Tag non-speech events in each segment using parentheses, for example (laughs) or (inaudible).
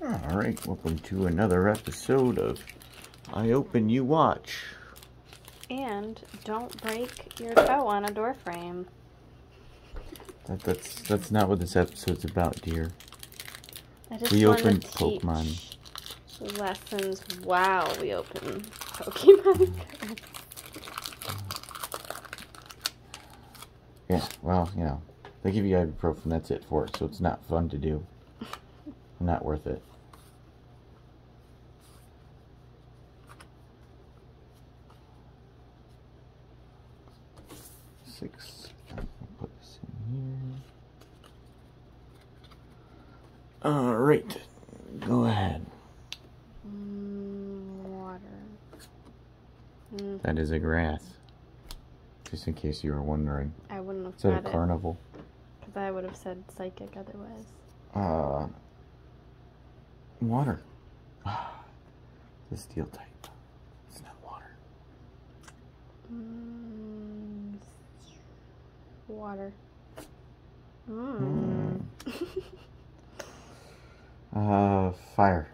Alright, welcome to another episode of I Open You Watch. And don't break your toe on a door frame. That, that's that's not what this episode's about, dear. We opened Pokemon. lessons while we open Pokemon. cards. Yeah, well, you know, they give you ibuprofen, that's it for it, so it's not fun to do. Not worth it. Six. Put this in here. Alright, go ahead. Mm, water. Mm, That is a grass. Just in case you were wondering. I wouldn't have that a said carnival? because I would have said psychic otherwise. Uh, water. (sighs) the steel type. It's not water. Mm, water. Mm. (laughs) Uh, fire.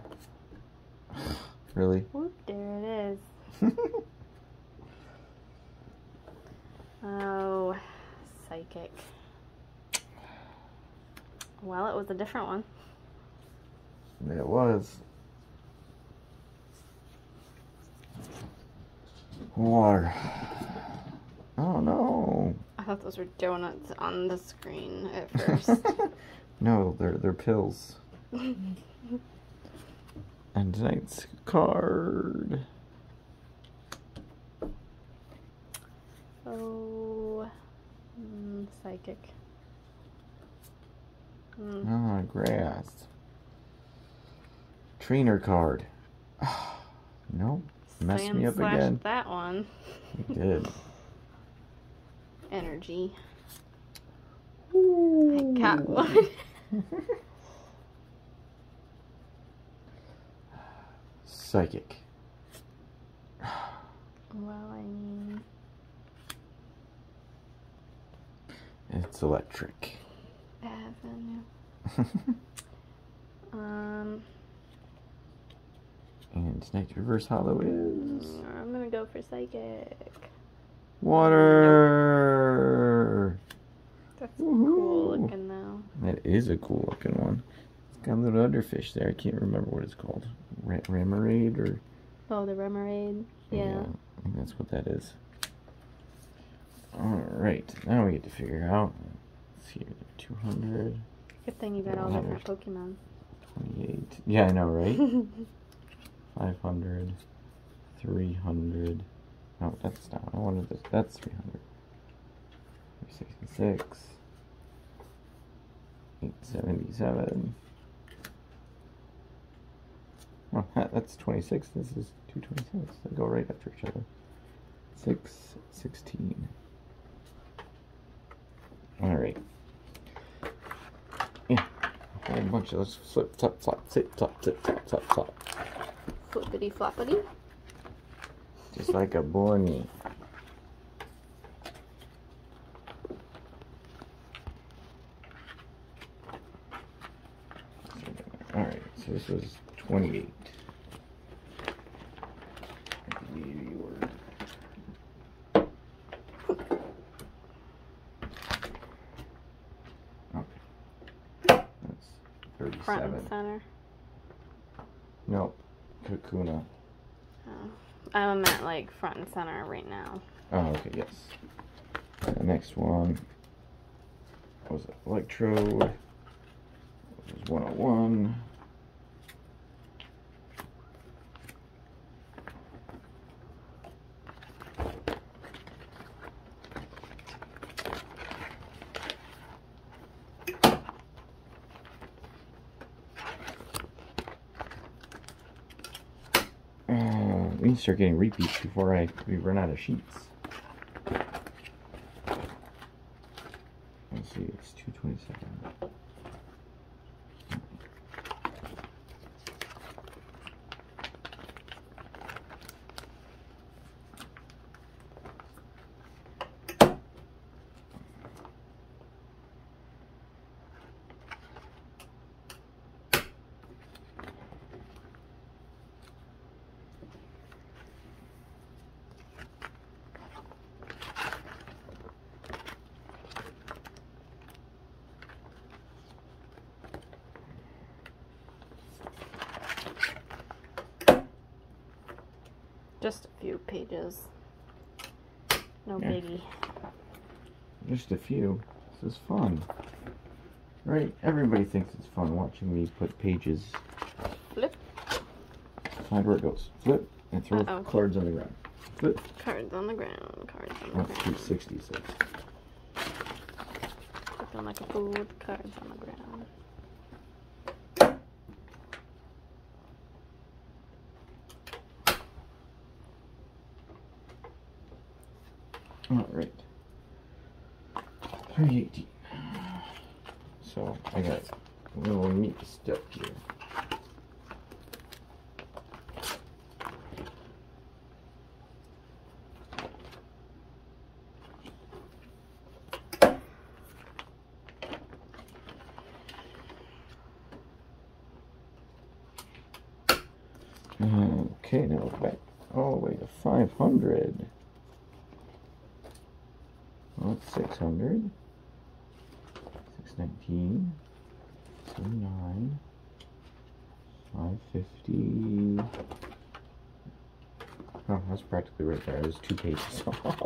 really? Whoop, there it is. (laughs) Oh, psychic. Well, it was a different one. It was. Water. I don't know. I thought those were donuts on the screen at (laughs) first. no, they're they're pills. (laughs) And tonight's card. oh, mm, psychic. Mm. Ah, grass. Trainer card. (sighs) no, messed Slam me up again. That one. You did. Energy. I got (laughs) one. Psychic. well, I mean, It's electric. avenue. (laughs) Um, and tonight's reverse holo is I'm gonna go for psychic. water. That's cool looking though. That is a cool looking one. It's got a little underfish there. I can't remember what it's called. Ra- Ramarade or Oh, the Remoraid. Yeah. I think that's what that is. Alright, now we get to figure out. Let's see, 200, Good thing you got all Yeah, different Pokemon. 28. Yeah, I know, right? (laughs) 500, 300. No, that's not. I wanted this. That's 300. 366. 877. Oh, (laughs) that's 26. This is 226. They go right after each other. 616. Alright. Yeah. A whole bunch of those flip, flop, flop, flip, flop, flip, flop, flop, flop. Flippity floppity. Just like a Borny. Alright, so this was 28. I believe you were. Okay. That's Front 37. and center. Nope. Kakuna. Oh. I meant like front and center right now. Oh, okay, yes. The next one was Electrode. It was 101. Uh, we need to start getting repeats before I we run out of sheets. Let's see, it's 227. Just a few pages. No Yeah. biggie. Just a few. This is fun. Right? Everybody thinks it's fun watching me put pages. Flip. Find where it goes. Flip and throw Uh-oh. cards on the ground. Flip. Cards on the ground. Cards on the Oh, ground. 366. Looking like a fool with cards on the ground. Alright. 318. So, I got a little neat step here. Okay, now back all the way to 500. Well, that's 600. 619. 79. 550. Oh, that's practically right there. It was two pages (laughs) off.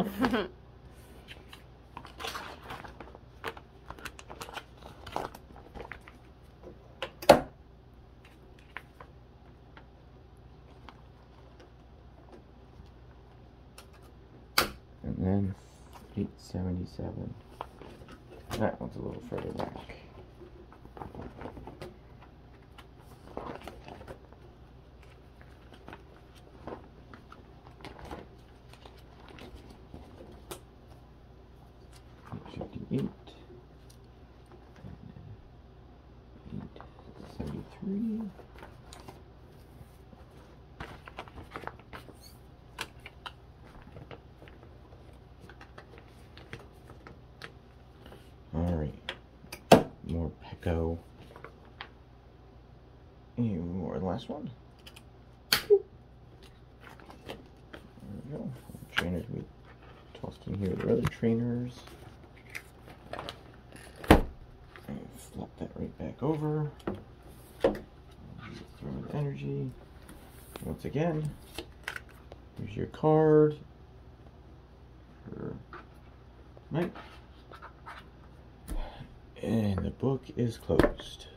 and then 877. That one's a little further back. Eight. Eight seventy-three. Alright. More Pecco. And more last one. There we go. Trainers we tossed in here. The other trainers. And flop that right back over. Throw in energy. Once again, here's your card. Right. And the book is closed.